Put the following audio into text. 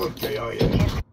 Okay, are you?